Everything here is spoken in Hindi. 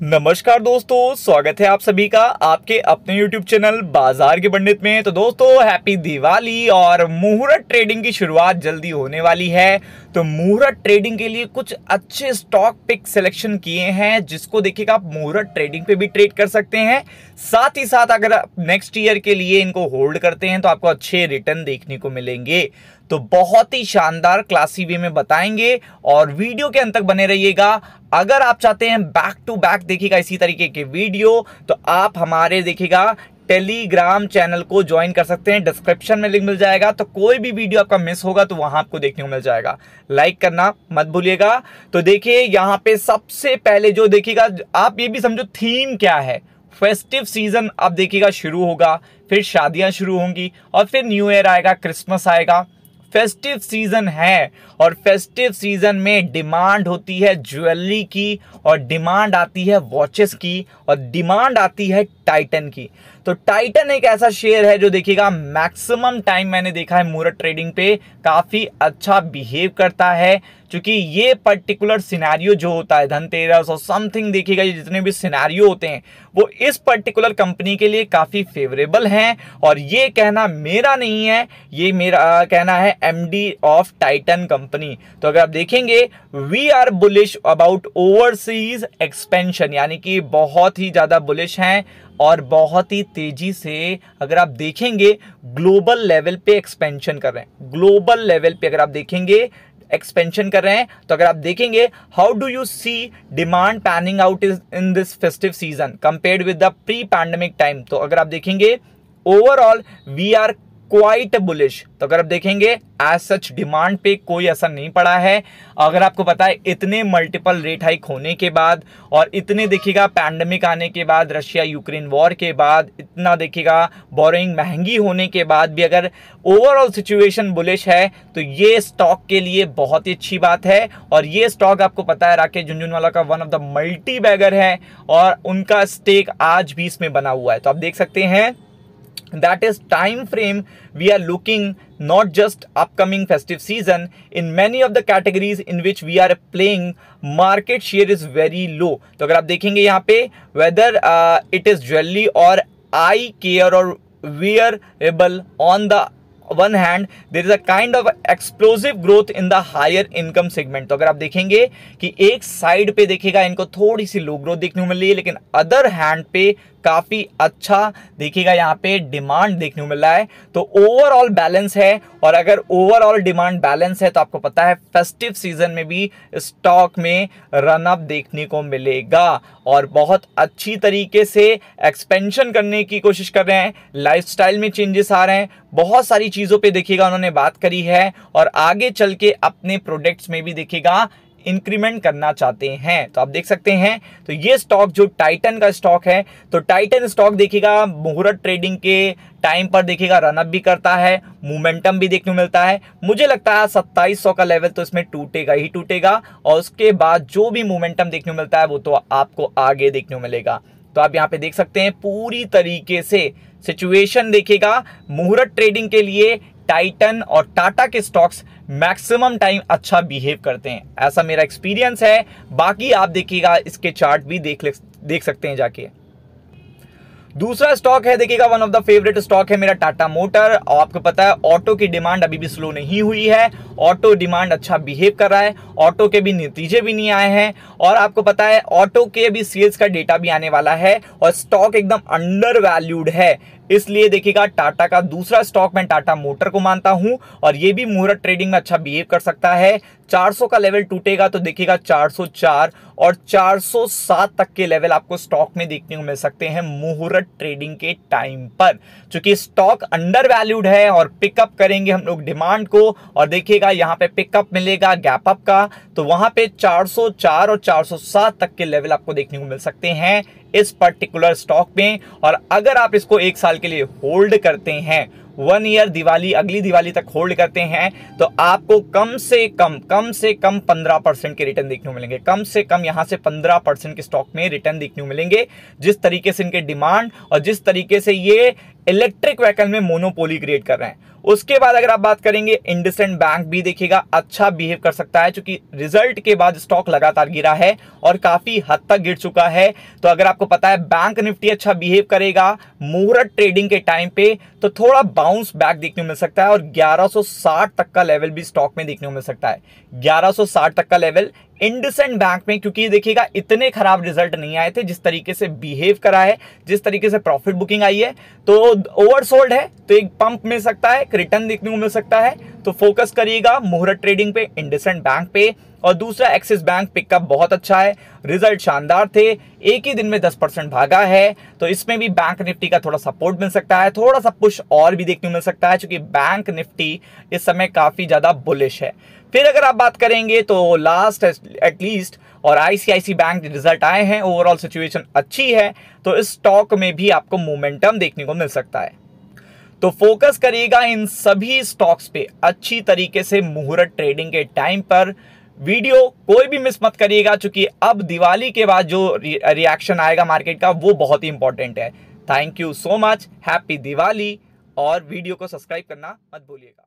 नमस्कार दोस्तों, स्वागत है आप सभी का आपके अपने YouTube चैनल बाज़ार के पंडित में। तो दोस्तों हैप्पी दिवाली और मुहूर्त ट्रेडिंग की शुरुआत जल्दी होने वाली है। तो मुहूर्त ट्रेडिंग के लिए कुछ अच्छे स्टॉक पिक सिलेक्शन किए हैं, जिसको देखिएगा आप मुहूर्त ट्रेडिंग पे भी ट्रेड कर सकते हैं। साथ ही साथ अगर आप नेक्स्ट ईयर के लिए इनको होल्ड करते हैं तो आपको अच्छे रिटर्न देखने को मिलेंगे। तो बहुत ही शानदार क्लासी वे में बताएँगे और वीडियो के अंत तक बने रहिएगा। अगर आप चाहते हैं बैक टू बैक देखिएगा इसी तरीके के वीडियो तो आप हमारे देखिएगा टेलीग्राम चैनल को ज्वाइन कर सकते हैं। डिस्क्रिप्शन में लिंक मिल जाएगा। तो कोई भी वीडियो आपका मिस होगा तो वहाँ आपको देखने को मिल जाएगा। लाइक करना मत भूलिएगा। तो देखिए, यहाँ पे सबसे पहले जो देखिएगा, आप ये भी समझो थीम क्या है। फेस्टिव सीज़न आप देखिएगा शुरू होगा, फिर शादियाँ शुरू होंगी और फिर न्यू ईयर आएगा क्रिसमस आएगा। फेस्टिव सीज़न है और फेस्टिव सीज़न में डिमांड होती है ज्वेलरी की और डिमांड आती है वॉचेस की और डिमांड आती है टाइटन की। तो टाइटन एक ऐसा शेयर है जो देखिएगा मैक्सिमम टाइम मैंने देखा है मूरत ट्रेडिंग पे, काफ़ी अच्छा बिहेव करता है, क्योंकि ये पर्टिकुलर सिनेरियो जो होता है धनतेरस और समथिंग देखिएगा, ये जितने भी सिनेरियो होते हैं, वो इस पर्टिकुलर कंपनी के लिए काफ़ी फेवरेबल हैं, और ये कहना मेरा नहीं है, ये मेरा कहना है एमडी ऑफ़ टाइटन कंपनी तो अगर आप देखेंगे we are bullish about overseas expansion यानी कि बहुत ही ज़्यादा बुलिश हैं और बहुत ही तेज़ी से अगर आप देखेंगे ग्लोबल लेवल पे एक्सपेंशन कर रहे हैं। ग्लोबल लेवल पे अगर आप देखेंगे एक्सपेंशन कर रहे हैं तो अगर आप देखेंगे how do you see demand panning out is in this festive season compared with the pre pandemic time तो अगर आप देखेंगे overall we are quite bullish तो अगर आप देखेंगे एज सच डिमांड पे कोई असर नहीं पड़ा है। अगर आपको पता है, इतने मल्टीपल रेट हाइक होने के बाद और इतने देखिएगा पैंडमिक आने के बाद रशिया यूक्रेन वॉर के बाद, इतना देखिएगा बोरिंग महँगी होने के बाद भी अगर ओवरऑल सिचुएशन बुलिश है तो ये स्टॉक के लिए बहुत ही अच्छी बात है। और ये स्टॉक आपको पता है राकेश झुंझुनवाला का one of the multi bagger है और उनका स्टेक आज भी इसमें बना हुआ है। तो आप देख सकते हैं that is time frame we are looking not just upcoming festive season in many of the categories in which we are playing market share is very low तो अगर आप देखेंगे यहाँ पे whether uh, it is jewelry or eye care or wearable on the one hand there is a kind of explosive growth in the higher income segment तो अगर आप देखेंगे कि एक साइड पे देखेगा इनको थोड़ी सी लो ग्रोथ देखने को मिल रही है लेकिन अदर हैंड पे काफ़ी अच्छा देखिएगा, यहाँ पे डिमांड देखने को मिल रहा है। तो ओवरऑल बैलेंस है और अगर ओवरऑल डिमांड बैलेंस है तो आपको पता है फेस्टिव सीज़न में भी स्टॉक में रनअप देखने को मिलेगा और बहुत अच्छी तरीके से एक्सपेंशन करने की कोशिश कर रहे हैं। लाइफस्टाइल में चेंजेस आ रहे हैं। बहुत सारी चीज़ों पे देखिएगा, उन्होंने बात करी है और आगे चल के अपने प्रोडक्ट्स में भी देखिएगा इंक्रीमेंट करना चाहते हैं। तो आप देख सकते हैं तो ये स्टॉक जो टाइटन का स्टॉक है तो टाइटन स्टॉक देखिएगा, मुहूर्त ट्रेडिंग के टाइम पर देखिएगा रनअप भी करता है मोमेंटम भी देखने को मिलता है। मुझे लगता है सत्ताईस का लेवल तो इसमें टूटेगा ही टूटेगा, और उसके बाद जो भी मोमेंटम देखने को मिलता है, वो तो आपको आगे देखने को मिलेगा। तो आप यहाँ पे देख सकते हैं, पूरी तरीके से सिचुएशन देखेगा मुहूर्त ट्रेडिंग के लिए टाइटन और टाटा के स्टॉक्स मैक्सिमम टाइम अच्छा बिहेव करते हैं। ऐसा मेरा एक्सपीरियंस है। बाकी आप देखिएगा, इसके चार्ट भी देख देख सकते हैं जाके। दूसरा स्टॉक है, देखिएगा one of the favourite stock है मेरा टाटा मोटर और आपको पता है ऑटो की डिमांड अभी भी स्लो नहीं हुई है। ऑटो डिमांड अच्छा बिहेव कर रहा है। ऑटो के भी नतीजे भी नहीं आए हैं। और आपको पता है ऑटो के भी सेल्स का डेटा भी आने वाला है। और स्टॉक एकदम अंडर वैल्यूड है। इसलिए देखिएगा, टाटा का दूसरा स्टॉक मैं टाटा मोटर को मानता हूँ और ये भी मुहूर्त ट्रेडिंग में अच्छा बिहेव कर सकता है। 400 का लेवल टूटेगा तो देखिएगा 404 और 407 तक के लेवल आपको स्टॉक में देखने को मिल सकते हैं मुहूर्त ट्रेडिंग के टाइम पर। क्योंकि स्टॉक अंडर वैल्यूड है और पिकअप करेंगे हम लोग डिमांड को और देखिएगा, यहाँ पे पिकअप मिलेगा गैप अप का तो वहाँ पे 404 और 407 तक के लेवल आपको देखने को मिल सकते हैं। इस पर्टिकुलर स्टॉक में और अगर आप इसको एक साल के लिए होल्ड करते हैं वन ईयर दिवाली, अगली दिवाली तक होल्ड करते हैं तो आपको कम से कम कम से कम पंद्रह परसेंट के रिटर्न देखने को मिलेंगे। कम से कम यहाँ से पंद्रह परसेंट के स्टॉक में रिटर्न देखने को मिलेंगे। जिस तरीके से इनके डिमांड और जिस तरीके से ये इलेक्ट्रिक व्हीकल में मोनोपोली क्रिएट कर रहे हैं। उसके बाद अगर आप बात करेंगे इंडसेंड बैंक भी देखिएगा अच्छा बिहेव कर सकता है क्योंकि रिज़ल्ट के बाद स्टॉक लगातार गिरा है और काफ़ी हद तक गिर चुका है। तो अगर आपको पता है बैंक निफ्टी अच्छा बिहेव करेगा, मुहूर्त ट्रेडिंग के टाइम पे तो थोड़ा बाउंस बैक देखने को मिल सकता है और 1160 तक का लेवल भी स्टॉक में देखने को मिल सकता है। 1160 तक का लेवल इंडसेंड बैंक में, क्योंकि ये देखिएगा, इतने खराब रिज़ल्ट नहीं आए थे जिस तरीके से बिहेव करा है, जिस तरीके से प्रॉफिट बुकिंग आई है। तो ओवरसोल्ड है तो एक पंप मिल सकता है रिटर्न देखने को मिल सकता है। तो फोकस करिएगा मुहूर्त ट्रेडिंग पे इंडसेंड बैंक पे। और दूसरा एक्सिस बैंक पिकअप बहुत अच्छा है। रिज़ल्ट शानदार थे। एक ही दिन में 10 परसेंट भागा है। तो इसमें भी बैंक निफ्टी का थोड़ा सपोर्ट मिल सकता है। थोड़ा सा पुश और भी देखने मिल सकता है, क्योंकि बैंक निफ्टी इस समय काफ़ी ज़्यादा बुलिश है। फिर अगर आप बात करेंगे तो लास्ट एटलीस्ट और आईसीआईसी बैंक रिज़ल्ट आए हैं। ओवरऑल सिचुएशन अच्छी है। तो इस स्टॉक में भी आपको मोमेंटम देखने को मिल सकता है। तो फोकस करिएगा इन सभी स्टॉक्स पे। अच्छी तरीके से मुहूर्त ट्रेडिंग के टाइम पर वीडियो कोई भी मिस मत करिएगा, चूँकि अब दिवाली के बाद जो रिएक्शन आएगा मार्केट का, वो बहुत ही इंपॉर्टेंट है। Thank you so much happy Diwali और वीडियो को सब्सक्राइब करना मत भूलिएगा।